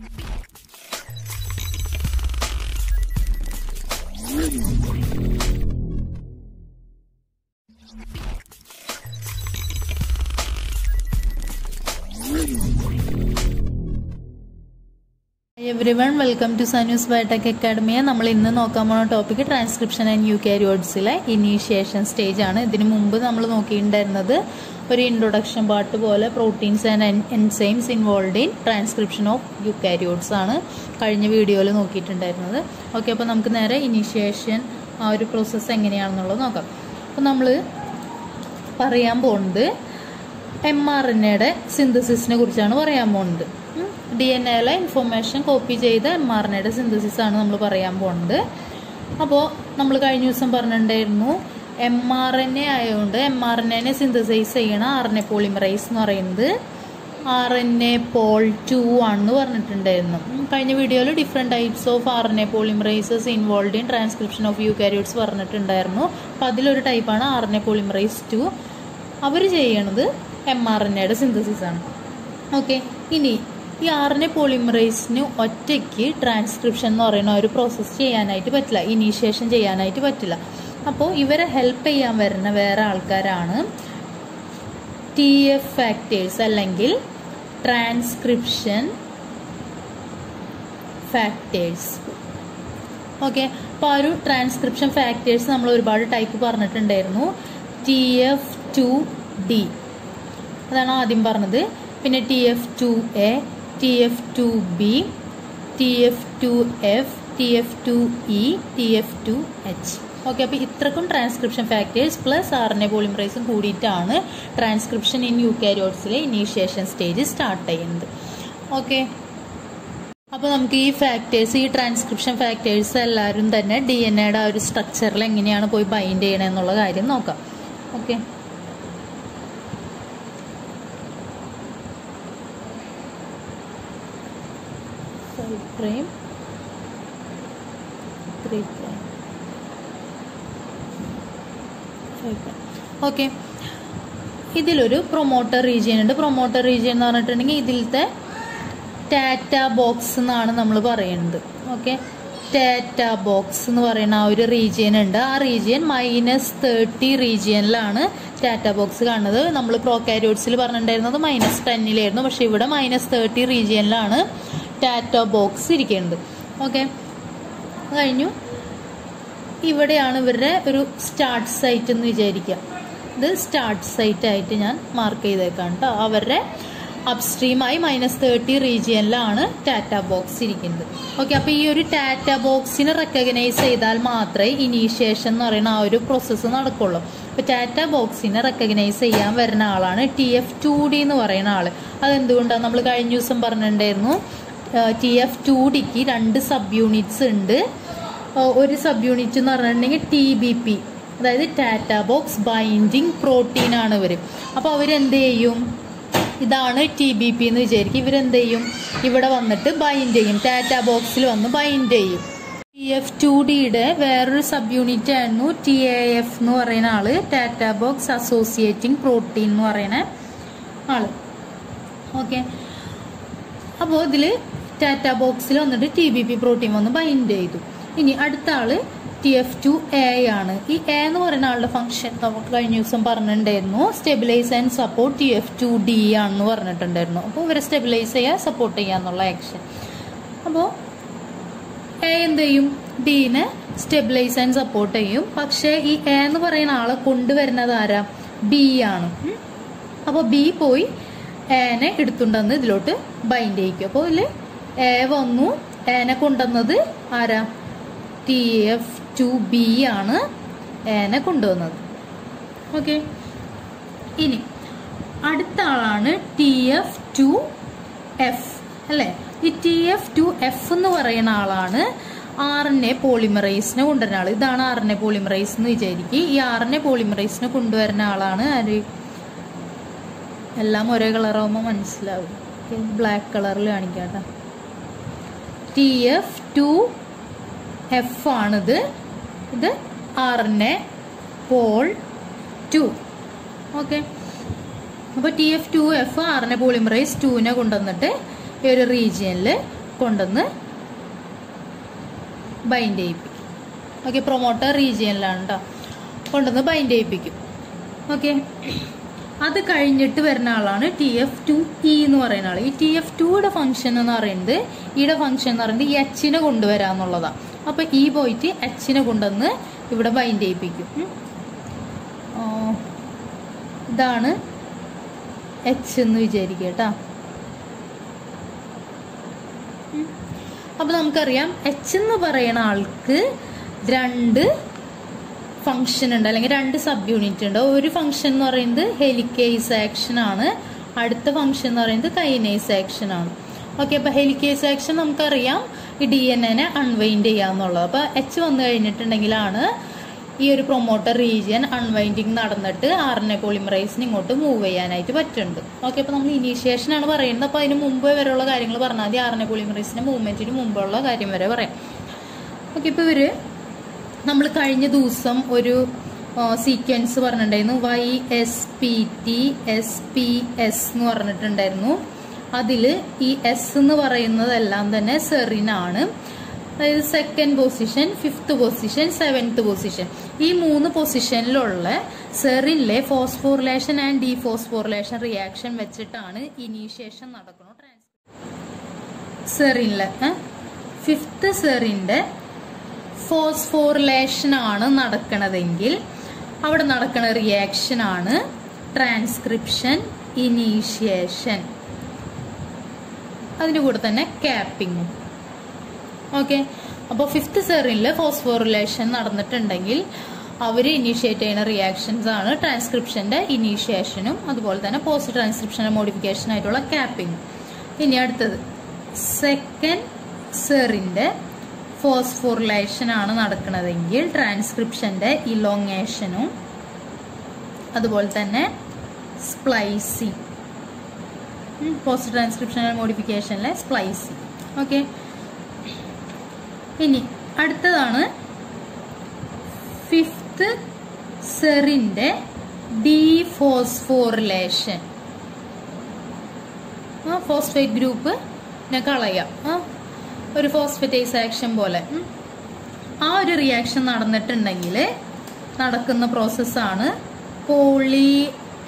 Beep. Every one welcome to സന്യൂസ് biotech അക്കാഡമിയെ നമ്മൾ ഇന്ന് നോക്കാൻ പോകുന്ന ടോപ്പിക് ട്രാൻസ്ക്രിപ്ഷൻ ആൻഡ് യു കാരിയോഡ്സിലെ ഇനീഷ്യേഷൻ സ്റ്റേജ് ആണ്. ഇതിനു മുമ്പ് നമ്മൾ നോക്കിയിട്ടുണ്ടായിരുന്നത് ഒരു ഇൻട്രൊഡക്ഷൻ പാർട്ട് പോലെ proteins and enzymes involve in transcription of eukaryotes ആണ് കഴിഞ്ഞ വീഡിയോയിൽ നോക്കിയിട്ടുണ്ടായിരുന്നത്. ഓക്കെ അപ്പോൾ നമുക്ക് നേരെ ഇനീഷ്യേഷൻ ആ ഒരു പ്രോസസ്സ് എങ്ങനെയാണെന്നുള്ളത് നോക്കാം. അപ്പോൾ നമ്മൾ പറയാൻ പോകുന്നത് എം ആർ എൻ എയുടെ സിന്തസിസിനെ കുറിച്ചാണ് പറയാൻ പോകുന്നത് ഡി എൻ എയിലെ ഇൻഫോർമേഷൻ കോപ്പി ചെയ്ത എം ആർ എൻ എയുടെ സിന്തസിസ് ആണ് നമ്മൾ പറയാൻ പോകുന്നത് അപ്പോൾ നമ്മൾ കഴിഞ്ഞ ദിവസം പറഞ്ഞിട്ടുണ്ടായിരുന്നു എം ആർ എൻ എ ആയതുകൊണ്ട് എം ആർ എൻ എനെ സിന്തസൈസ് ചെയ്യണ ആർ എൻ എ പോളിമറൈസ് എന്ന് പറയുന്നത് R N A pol two ആണെന്ന് പറഞ്ഞിട്ടുണ്ടായിരുന്നു. കഴിഞ്ഞ വീഡിയോയിൽ different types of R N A polymerases involve in transcription of eukaryotes പറഞ്ഞിട്ടുണ്ടായിരുന്നു. അപ്പോൾ അതിലൊരു ടൈപ്പാണ് R N A polymerase two അവർ ചെയ്യണത് എം ആർ എൻ എയുടെ സിന്തസിസ് ആണ്. ഓക്കെ ഇനി ഈ ആർ എൻ എ പോളിമറൈസിന് ഒറ്റയ്ക്ക് ട്രാൻസ്ക്രിപ്ഷൻ എന്ന് പറയുന്ന ഒരു പ്രോസസ്സ് ചെയ്യാനായിട്ട് പറ്റില്ല. ഇനീഷ്യേഷൻ ചെയ്യാനായിട്ട് പറ്റില്ല. അപ്പോൾ ഇവരെ ഹെൽപ്പ് ചെയ്യാൻ വരുന്ന വേറെ ആൾക്കാരാണ് ടി എഫ് ഫാക്ടേഴ്സ് അല്ലെങ്കിൽ ട്രാൻസ്ക്രിപ്ഷൻ ഫാക്ടേഴ്സ് ഓക്കെ അപ്പോൾ ആ ഒരു ട്രാൻസ്ക്രിപ്ഷൻ ഫാക്ടേഴ്സ് നമ്മൾ ഒരുപാട് ടൈപ്പ് പറഞ്ഞിട്ടുണ്ടായിരുന്നു. ടി എഫ് ടു ഡി അതാണ് ആദ്യം പറഞ്ഞത്. പിന്നെ T F two A T F two B T F two F T F two E T F two H okay അപ്പോൾ ഇത്രക്കും transcription factors plus R N A പോളിമറൈസും കൂടിയിട്ടാണ് transcription in യു യൂക്കാരിയോട്സിലെ initiation stage start ചെയ്യുന്നത്. Okay അപ്പോൾ നമുക്ക് ഈ factors ഈ transcription factors എല്ലാവരും തന്നെ ഡി എൻ എയുടെ ആ ഒരു സ്ട്രക്ചറിൽ എങ്ങനെയാണ് പോയി ബൈൻഡ് ചെയ്യണമെന്നുള്ള കാര്യം നോക്കാം. Okay five prime three prime five prime okay. ഇതിലൊരു പ്രൊമോട്ടർ റീജിയൻ ഉണ്ട്. പ്രൊമോട്ടർ റീജിയൻ എന്ന് പറഞ്ഞിട്ടുണ്ടെങ്കിൽ ഇതിലത്തെ ടാറ്റ ബോക്സ് എന്നാണ് നമ്മൾ പറയുന്നത്. ഓക്കെ. ടാറ്റ ബോക്സ് എന്ന് പറയുന്ന ആ ഒരു റീജിയൻ ഉണ്ട്. ആ റീജിയൻ മൈനസ് തേർട്ടി റീജിയനിലാണ് ടാറ്റ ബോക്സ് കാണുന്നത്. നമ്മൾ പ്രോകാരിയോട്സിൽ പറഞ്ഞിട്ടുണ്ടായിരുന്നത് മൈനസ് ടെന്നിലായിരുന്നു പക്ഷെ ഇവിടെ മൈനസ് തേർട്ടി റീജിയനിലാണ് ടാറ്റ ബോക്സ് ഇരിക്കുന്നത് ഓക്കെ. കഴിഞ്ഞു. ഇവിടെയാണ് ഇവരുടെ ഒരു സ്റ്റാർട്ട് സൈറ്റ് എന്ന് വിചാരിക്കുക. ഇത് സ്റ്റാർട്ട് സൈറ്റ് ആയിട്ട് ഞാൻ മാർക്ക് ചെയ്തേക്കാം കേട്ടോ അവരുടെ അപ്സ്ട്രീമായി മൈനസ് തേർട്ടി റീജിയനിലാണ് ടാറ്റ ബോക്സ് ഇരിക്കുന്നത്. ഓക്കെ അപ്പോൾ ഈ ഒരു ടാറ്റ ബോക്സിനെ റെക്കഗ്നൈസ് ചെയ്താൽ മാത്രമേ ഇനീഷ്യേഷൻ എന്ന് പറയുന്ന ആ ഒരു പ്രോസസ്സ് നടക്കുള്ളൂ. അപ്പോൾ ടാറ്റ ബോക്സിനെ റെക്കഗ്നൈസ് ചെയ്യാൻ വരുന്ന ആളാണ് ടി എഫ് ടു ഡി എന്ന് പറയുന്ന ആൾ അതെന്തുകൊണ്ടാണ് നമ്മൾ കഴിഞ്ഞ ദിവസം പറഞ്ഞിട്ടുണ്ടായിരുന്നു ടി എഫ് ടു ഡിക്ക് രണ്ട് സബ് യൂണിറ്റ്സ് ഉണ്ട് ഒരു സബ് യൂണിറ്റ് എന്ന് പറഞ്ഞിട്ടുണ്ടെങ്കിൽ ടി ബി പി അതായത് ടാറ്റ ബോക്സ് ബൈൻഡിങ് പ്രോട്ടീൻ ആണ് ഇവർ അപ്പോൾ അവരെന്ത് ചെയ്യും? ഇതാണ് ടി ബി പി എന്ന് വിചാരിക്കും. ഇവരെന്ത് ചെയ്യും? ഇവിടെ വന്നിട്ട് ബൈൻഡ് ചെയ്യും. ടാറ്റ ബോക്സിൽ വന്ന് ബൈൻഡ് ചെയ്യും. ടി എഫ് ടു ഡിയുടെ വേറൊരു സബ് യൂണിറ്റ് ആയിരുന്നു ടി എ എഫ് എന്ന് പറയുന്ന ആൾ. ടാറ്റ ബോക്സ് അസോസിയേറ്റിംഗ് പ്രോട്ടീൻ എന്ന് പറയുന്ന ആൾ. ഓക്കെ അപ്പോൾ ഇതിൽ ടാറ്റ ബോക്സിൽ വന്നിട്ട് ടി ബി പി പ്രോട്ടീൻ വന്ന് ബൈൻഡ് ചെയ്തു. ഇനി അടുത്ത ആൾ ടി എഫ് ടു എ ആണ്. ഈ എ എന്ന് പറയുന്ന ആളുടെ ഫംഗ്ഷൻ നമുക്ക് കഴിഞ്ഞ ദിവസം പറഞ്ഞിട്ടുണ്ടായിരുന്നു. Stabilise and support T F two D ആണെന്ന് പറഞ്ഞിട്ടുണ്ടായിരുന്നു. അപ്പോൾ ഇവരെ സ്റ്റെബിലൈസ് ചെയ്യുക സപ്പോർട്ട് ചെയ്യുക എന്നുള്ള ആക്ഷൻ അപ്പോൾ എ എന്ത് ചെയ്യും? ഡീനെ സ്റ്റെബിലൈസ് ആൻഡ് സപ്പോർട്ട് ചെയ്യും. പക്ഷേ ഈ എ എന്ന് പറയുന്ന ആളെ കൊണ്ടുവരുന്നത് ആരാ? ബി ആണ്. അപ്പോൾ ബി പോയി എനെ എടുത്തുണ്ടെന്ന് ഇതിലോട്ട് ബൈൻഡ് ചെയ്യിക്കും. അപ്പോൾ ഇതിൽ എ വന്നു. എനെ കൊണ്ടുവന്നത്? ആരാ? ടി എഫ് ടു ബി ആണ് എനെ കൊണ്ടുവന്നത്. ഓക്കെ. ഇനി അടുത്ത ആളാണ് ടി എഫ് ടു എഫ്. അല്ലേ? ഈ ടി എഫ് ടു എഫ് എന്ന് പറയുന്ന ആളാണ് ആർ എൻ എ പോളിമറൈസിനെ കൊണ്ടുവരുന്ന ആൾ ഇതാണ് ആർ എൻ എ പോളിമറൈസ് എന്ന് വിചാരിക്കുക. ഈ ആർ എൻ എ പോളിമറൈസിനെ കൊണ്ടുവരുന്ന ആളാണ് ആര്? എല്ലാം ഒരേ കളറാകുമ്പോൾ മനസ്സിലാവും. ബ്ലാക്ക് കളറിൽ കാണിക്കാട്ടോ ടി എഫ് ടു എഫ് ആണിത്. ഇത് R N A pol two okay അപ്പോൾ T F two F R N A polymerase ടുവിനെ കൊണ്ടുവന്നിട്ട് ഈ ഒരു റീജിയനിൽ കൊണ്ടുവന്ന് ബൈൻഡ് ചെയ്യിപ്പിക്കും. ഓക്കെ പ്രൊമോട്ടർ റീജിയനിലാണ് കേട്ടോ കൊണ്ടുവന്ന് ബൈൻഡ് ചെയ്യിപ്പിക്കും. ഓക്കെ അത് കഴിഞ്ഞിട്ട് വരുന്ന ആളാണ് ടി എഫ് ടു ഇ എന്ന് പറയുന്ന ആൾ ഈ ടി എഫ് ടുയുടെ ഫംഗ്ഷൻ എന്ന് പറയുന്നത് ഇയുടെ ഫംഗ്ഷൻ എന്ന് പറയുന്നത് ഈ എച്ചിനെ കൊണ്ടുവരാന്നുള്ളതാണ് അപ്പൊ ഈ പോയിട്ട് എച്ചിനെ കൊണ്ടുവന്ന് ഇവിടെ ബൈൻഡ് ചെയ്യിപ്പിക്കും. ഇതാണ് എച്ച് എന്ന് വിചാരിക്കുക കേട്ടോ. അപ്പൊ നമുക്കറിയാം എച്ച് എന്ന് പറയുന്ന ആൾക്ക് രണ്ട് ഫംഗ്ഷൻ ഉണ്ട് അല്ലെങ്കിൽ രണ്ട് സബ് യൂണിറ്റ് ഉണ്ട് ഒരു ഫംഗ്ഷൻ എന്ന് പറയുന്നത് ഹെലിക്കേസ് ആക്ഷൻ ആണ്. അടുത്ത ഫംഗ്ഷൻ എന്ന് പറയുന്നത് കൈനേസ് ആക്ഷൻ ആണ്. ഓക്കെ അപ്പൊ ഹെലിക്കേസ് ആക്ഷൻ നമുക്കറിയാം ഈ ഡി എൻ എനെ അൺവൈൻഡ് ചെയ്യാന്നുള്ളത് അപ്പൊ എച്ച് വന്നു കഴിഞ്ഞിട്ടുണ്ടെങ്കിലാണ് ഈ ഒരു പ്രൊമോട്ടർ റീജിയൻ അൺവൈൻഡിങ് നടന്നിട്ട് ആർ എൻ പോളിമറൈസിന് ഇങ്ങോട്ട് മൂവ് ചെയ്യാനായിട്ട് പറ്റുന്നുണ്ട്. ഓക്കെ അപ്പൊ നമ്മൾ ഇനീഷ്യേഷൻ ആണ് പറയുന്നത്. അപ്പൊ അതിന് മുമ്പ് വരെയുള്ള കാര്യങ്ങൾ പറഞ്ഞാൽ മതി. ആർ എൻ എ മൂവ്മെന്റിന് മുമ്പുള്ള കാര്യം വരെ പറയാം. ഓക്കെ ഇപ്പൊ ഇവർ നമ്മൾ കഴിഞ്ഞ ദിവസം ഒരു സീക്വൻസ് പറഞ്ഞിട്ടുണ്ടായിരുന്നു. Y S P T S P S എന്ന് പറഞ്ഞിട്ടുണ്ടായിരുന്നു. അതിൽ ഈ എസ് എന്ന് പറയുന്നതെല്ലാം തന്നെ സെറിനാണ് അതായത് second position fifth position seventh position ഈ മൂന്ന് പൊസിഷനിലുള്ള സെറിനിലെ phosphorylation and D dephosphorylation reaction വെച്ചിട്ടാണ് ഇനീഷ്യേഷൻ നടക്കുന്നത് സെറിനിലെ ഫിഫ്ത്ത് സെറിന്റെ ഫോസ്ഫോറിലേഷൻ ആണ് നടക്കണതെങ്കിൽ അവിടെ നടക്കുന്ന റിയാക്ഷൻ ആണ് ട്രാൻസ്ക്രിപ്ഷൻ ഇനീഷ്യേഷൻ. അതിന്റെ കൂടെ തന്നെ ക്യാപ്പിങ്ങും. ഓക്കെ? അപ്പോൾ ഫിഫ്ത്ത് സെറിനിൽ ഫോസ്ഫോറിലേഷൻ നടന്നിട്ടുണ്ടെങ്കിൽ അവർ ഇനീഷ്യേറ്റ് ചെയ്യുന്ന റിയാക്ഷൻസ് ആണ് ട്രാൻസ്ക്രിപ്ഷന്റെ ഇനീഷ്യേഷനും അതുപോലെ തന്നെ പോസ്റ്റ് ട്രാൻസ്ക്രിപ്ഷന്റെ മോഡിഫിക്കേഷൻ ആയിട്ടുള്ള ക്യാപ്പിങ്ങും. ഇനി അടുത്തത്. സെക്കൻഡ് സെറിന്റെ ഫോസ്ഫോറിലേഷൻ ആണ് നടക്കുന്നതെങ്കിൽ ട്രാൻസ്ക്രിപ്ഷന്റെ ഇലോങ്ങേഷനും അതുപോലെ തന്നെ സ്പ്ലൈസിങ് പോസ്റ്റ് ട്രാൻസ്ക്രിപ്ഷൻ മോഡിഫിക്കേഷനിലെ സ്പ്ലൈസിങ് ഓക്കെ. ഇനി അടുത്തതാണ് ഫിഫ്ത്ത് സെറിന്റെ ഡീഫോസ്ഫോറിലേഷൻ. ഫോസ്ഫേറ്റ് ഗ്രൂപ്പ് കളയാം. ഒരു ഫോസ്ഫറ്റൈസ് ആക്ഷൻ പോലെ ആ ഒരു റിയാക്ഷൻ നടന്നിട്ടുണ്ടെങ്കിൽ നടക്കുന്ന പ്രോസസ്സാണ് പോളി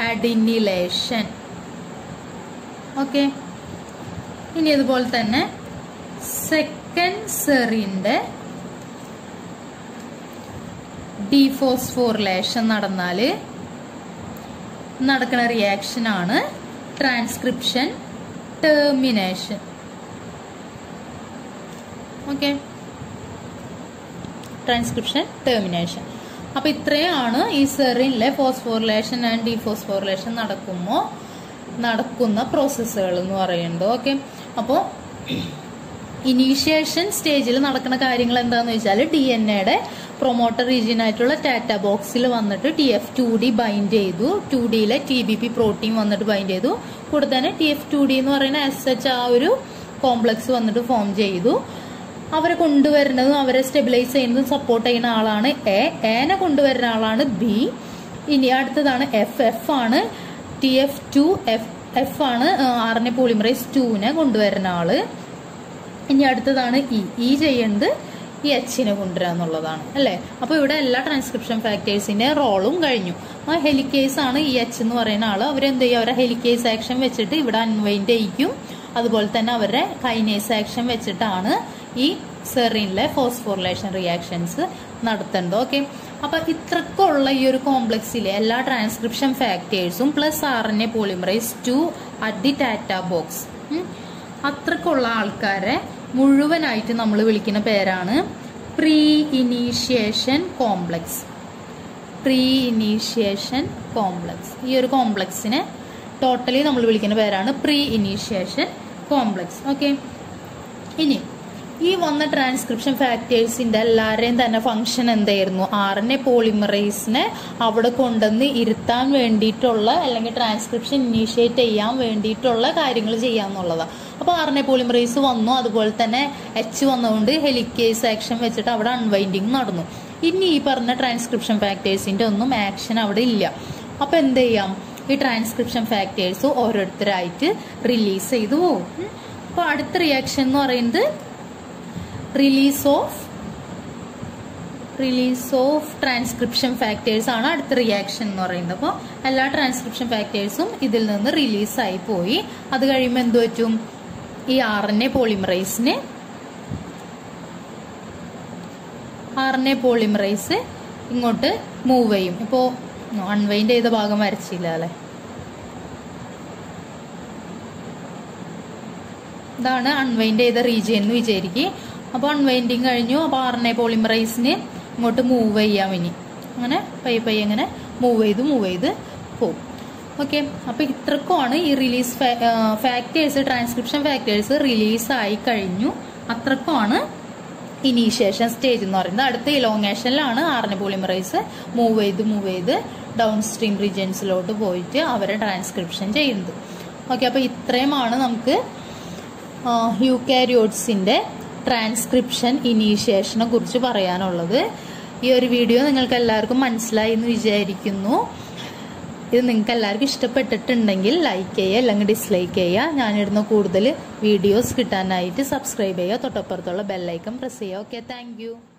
അഡിനിലേഷൻ ഓക്കെ ഇനി അതുപോലെ തന്നെ സെക്കൻഡ് സെറിന്റെ ഡിഫോസ്ഫോറിലേഷൻ നടന്നാൽ നടക്കുന്ന റിയാക്ഷനാണ് transcription termination okay transcription termination അപ്പൊ ഇത്രയാണ് ഈ സെറിനിലെ ഫോസ്ഫോറിലേഷൻ ആൻഡ് ഡീഫോസ്ഫോറിലേഷൻ നടക്കുമ്പോൾ നടക്കുന്ന പ്രോസസ്സുകൾ എന്ന് പറയുന്നത്. ഓക്കെ അപ്പോൾ ഇനീഷ്യേഷൻ സ്റ്റേജിൽ നടക്കുന്ന കാര്യങ്ങൾ എന്താന്ന് വെച്ചാൽ ഡി എൻ എയുടെ പ്രൊമോട്ടർ റീജിയൻ ആയിട്ടുള്ള ടാറ്റ ബോക്സിൽ വന്നിട്ട് T F two D bind ചെയ്തു. ടു ഡിയിലെ ടി ബി പി പ്രോട്ടീൻ വന്നിട്ട് ബൈൻഡ് ചെയ്തു. കൂടെ തന്നെ ടി എഫ് ടു ഡി എന്ന് പറയുന്ന എസ് എച്ച് ആ ഒരു കോംപ്ലക്സ് വന്നിട്ട് ഫോം ചെയ്തു. അവരെ കൊണ്ടുവരുന്നതും അവരെ സ്റ്റെബിലൈസ് ചെയ്യുന്നതും സപ്പോർട്ട് ചെയ്യുന്ന ആളാണ് എ. എനെ കൊണ്ടുവരുന്ന ആളാണ് ബി. ഇനി അടുത്തതാണ് എഫ് എഫ് ആണ്. T F two F F ആണ്. എ പോളിമറൈസ് ടുവിനെ കൊണ്ടുവരുന്ന ആൾ. ഇനി അടുത്തതാണ് ഇ ഇ ചെയ്യുന്നത് ഈ എച്ചിനെ കൊണ്ടുവരിക എന്നുള്ളതാണ് അല്ലേ? അപ്പൊ ഇവിടെ എല്ലാ ട്രാൻസ്ക്രിപ്ഷൻ ഫാക്ടേഴ്സിന്റെ റോളും കഴിഞ്ഞു. ആ ഹെലിക്കേസ് ആണ് ഈ എച്ച് എന്ന് പറയുന്ന ആൾ. അവരെന്ത് ചെയ്യും? അവരെ ഹെലിക്കേസ് ആക്ഷൻ വെച്ചിട്ട് ഇവിടെ അൺവൈൻഡ് ചെയ്യിക്കും അതുപോലെ തന്നെ അവരുടെ കൈനേസ് ആക്ഷൻ വെച്ചിട്ടാണ് ഈ സെറീനിലെ ഫോസ്ഫോറിലേഷൻ റിയാക്ഷൻസ് നടത്തേണ്ടത് ഓക്കെ അപ്പൊ ഇത്രക്കുള്ള ഈ ഒരു കോംപ്ലക്സിലെ എല്ലാ transcription ഫാക്ടേഴ്സും plus R N A polymerase two at the TATA box അത്രക്കുള്ള ആൾക്കാരെ മുഴുവനായിട്ട് നമ്മൾ വിളിക്കുന്ന പേരാണ് pre initiation complex pre initiation complex ഈ ഒരു കോംപ്ലക്സിനെ ടോട്ടലി നമ്മൾ വിളിക്കുന്ന പേരാണ് പ്രീ ഇനീഷ്യേഷൻ കോംപ്ലക്സ് ഓക്കെ ഇനി ഈ വന്ന ട്രാൻസ്ക്രിപ്ഷൻ ഫാക്ടേഴ്സിന്റെ എല്ലാവരെയും തന്നെ ഫംഗ്ഷൻ എന്തായിരുന്നു? ആർ എൻ എ പോളിമറൈസിനെ അവിടെ കൊണ്ടുവന്ന് ഇരുത്താൻ വേണ്ടിയിട്ടുള്ള അല്ലെങ്കിൽ ട്രാൻസ്ക്രിപ്ഷൻ ഇനീഷ്യേറ്റ് ചെയ്യാൻ വേണ്ടിയിട്ടുള്ള കാര്യങ്ങൾ ചെയ്യാന്നുള്ളതാണ് അപ്പോൾ ആർ എൻ എ പോളിമറൈസ് വന്നു. അതുപോലെ തന്നെ എച്ച് വന്നതുകൊണ്ട് ഹെലിക്കേസ് ആക്ഷൻ വെച്ചിട്ട് അവിടെ അൺവൈൻഡിങ് നടന്നു. ഇനി ഈ പറഞ്ഞ ട്രാൻസ്ക്രിപ്ഷൻ ഫാക്ടേഴ്സിന്റെ ഒന്നും ആക്ഷൻ അവിടെ ഇല്ല. അപ്പോൾ എന്ത് ചെയ്യാം? ഈ ട്രാൻസ്ക്രിപ്ഷൻ ഫാക്ടേഴ്സ് ഓരോരുത്തരായിട്ട് റിലീസ് ചെയ്തു പോകും. അപ്പോൾ അടുത്ത റിയാക്ഷൻ എന്ന് പറയുന്നത് release of release of transcription factors ആണ് അടുത്ത റിയാക്ഷൻ എന്ന് പറയുന്നത്. അപ്പോൾ എല്ലാ ട്രാൻസ്ക്രിപ്ഷൻ ഫാക്ടേഴ്സും ഇതിൽ നിന്ന് റിലീസായി പോയി. അത് കഴിയുമ്പോൾ എന്ത് പറ്റും? ഈ ആർ എൻ എ പോളിമറൈസിന് ആർ എൻ എ പോളിമറൈസ് ഇങ്ങോട്ട് മൂവ് ചെയ്യും. ഇപ്പോൾ അൺവൈൻഡ് ചെയ്ത ഭാഗം വരച്ചില്ല അല്ലേ? ഇതാണ് അൺവൈൻഡ് ചെയ്ത റീജിയൻ എന്ന് വിചാരിക്കുക അപ്പോൾ അൺവൈൻഡിങ് കഴിഞ്ഞു. അപ്പോൾ ആർ എൻ എ പോളിമറൈസിന് ഇങ്ങോട്ട് മൂവ് ചെയ്യാം ഇനി. അങ്ങനെ പൈ പൈ അങ്ങനെ മൂവ് ചെയ്ത് മൂവ് ചെയ്ത് പോകും ഓക്കെ അപ്പോൾ ഇത്രക്കുമാണ് ഈ release factors transcription factors release ആയി കഴിഞ്ഞു. അത്രക്കുമാണ് ഇനീഷ്യേഷൻ സ്റ്റേജ് എന്ന് പറയുന്നത്. അടുത്ത ഇലോങ്ങേഷനിലാണ് ആർനെ പോളിമറൈസ് മൂവ് ചെയ്ത് മൂവ് ചെയ്ത് ഡൗൺ സ്ട്രീം റീജിയൻസിലോട്ട് പോയിട്ട് അവരെ ട്രാൻസ്ക്രിപ്ഷൻ ചെയ്യുന്നത്. ഓക്കെ അപ്പോൾ ഇത്രയുമാണ് നമുക്ക് യൂക്കാരിയോട്സിന്റെ ട്രാൻസ്ക്രിപ്ഷൻ ഇനീഷ്യേഷനെ കുറിച്ച് പറയാനുള്ളത്. ഈ ഒരു വീഡിയോ നിങ്ങൾക്ക് എല്ലാവർക്കും മനസ്സിലായി എന്ന് വിചാരിക്കുന്നു. ഇത് നിങ്ങൾക്ക് എല്ലാവർക്കും ഇഷ്ടപ്പെട്ടിട്ടുണ്ടെങ്കിൽ ലൈക്ക് ചെയ്യുക അല്ലെങ്കിൽ ഡിസ്ലൈക്ക് ചെയ്യുക. ഞാനിടുന്ന കൂടുതൽ വീഡിയോസ് കിട്ടാനായിട്ട് സബ്സ്ക്രൈബ് ചെയ്യുക. തൊട്ടപ്പുറത്തുള്ള ബെല്ലൈക്കൺ പ്രസ് ചെയ്യുക. Okay thank